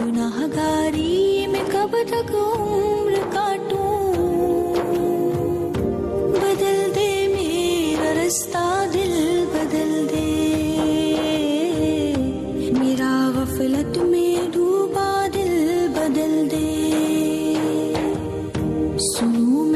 गुनाहगारी में कब तक उम्र काटूं? बदल दे मेरा रास्ता, दिल बदल दे। मेरा गफलत में डूबा, दिल बदल दे। सुन